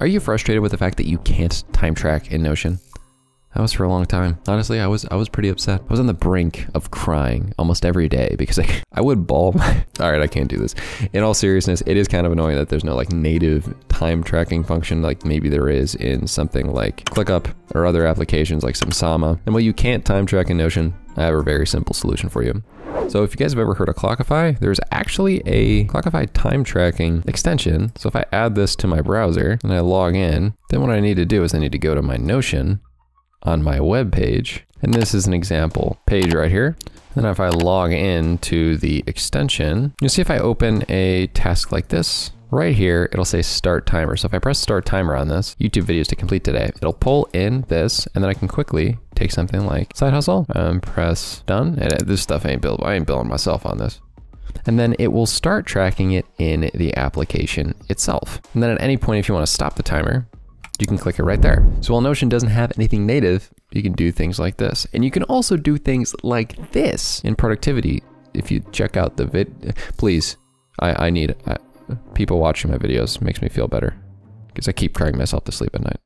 Are you frustrated with the fact that you can't time track in Notion? That was for a long time. Honestly, I was I was pretty upset. I was on the brink of crying almost every day because I, I would bawl All right, I can't do this. In all seriousness, it is kind of annoying that there's no like native time tracking function like maybe there is in something like ClickUp or other applications like Sunsama. And while you can't time track in Notion, I have a very simple solution for you. So if you guys have ever heard of Clockify, there's actually a Clockify time tracking extension. So if I add this to my browser and I log in, then what I need to do is I need to go to my Notion on my web page. And this is an example page right here. Then if I log in to the extension, you'll see if I open a task like this, right here, it'll say start timer. So if I press start timer on this, YouTube videos to complete today, it'll pull in this, and then I can quickly take something like side hustle and press done. And this stuff ain't built, I ain't building myself on this. And then it will start tracking it in the application itself. And then at any point, if you want to stop the timer, you can click it right there. So while Notion doesn't have anything native, you can do things like this. And you can also do things like this in productivity. If you check out the vid, please, I, I need, I, people watching my videos makes me feel better because I keep crying myself to sleep at night.